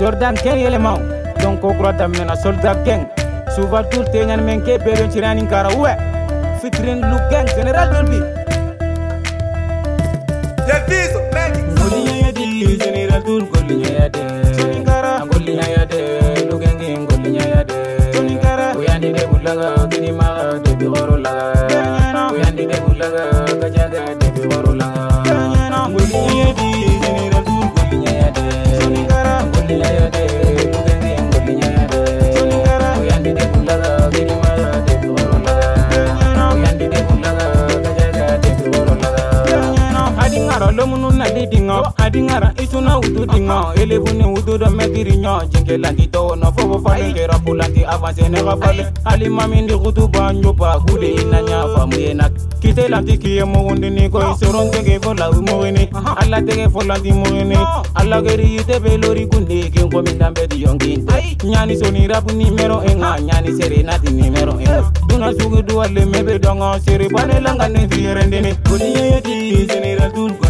jordan ken yelemaw Don ko kura daminɛna soldat gang suva tour te ɲanimen ke bɛɛ be ciriyani kara uwɛ fitrin lu gang general dolbi ya di general tour ngoliɲaya de ya de lu gangi ya de ya uyandi de bulaga kinimaga debi horo laga uyandi de bulaga dingo adingara ituna udu dingo elebune udu do mediri nyo jinke lagi to no fofo fane kera pulanti avance ne ga fale ali mami ndi gutu ba nyo ba gude ina nya famu ena kite lati ki e mo gundi ni ko isoro ngege fo la u mo ni alla tege fo la di mo ni alla geri ite be lori gundi ki ngo mi tambe di yongi nyani soni rabu ni mero enga nyani sere na di ni mero enga duna sugu duwa le mebe dongo sere bane langa ne di erendini kuni yoyoti sene ratun kwa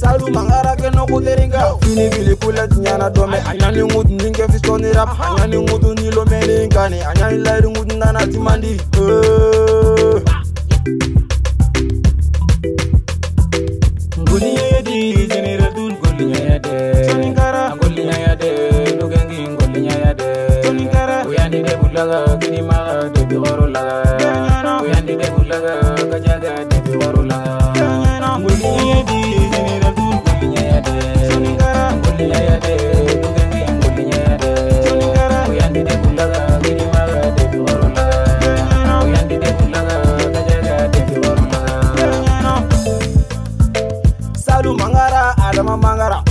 salu mangarake nokuliringa filifili kuletinyana dome anyani ngutu ndingefistonirap anyani ngutu nilomeringani anyani lairi ngutu ndanatimandi eh. Kini mala, debi horo laga Kini mala, debi horo laga Kajaga, debi alu mangara adama mangara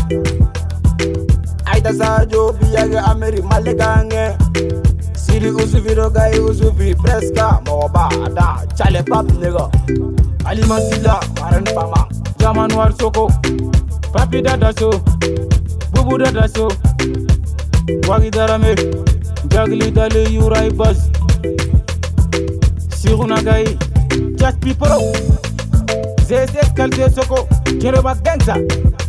aida sajo biyaga ameri malegange siri usufi rogai usufi preska moba da chale pap nega ali masila maran pama jaman war soko papi dada so bubu dada so wagi dara me jagli dali yurai bas siruna gai just people zezeskalteso ko kero gangsta.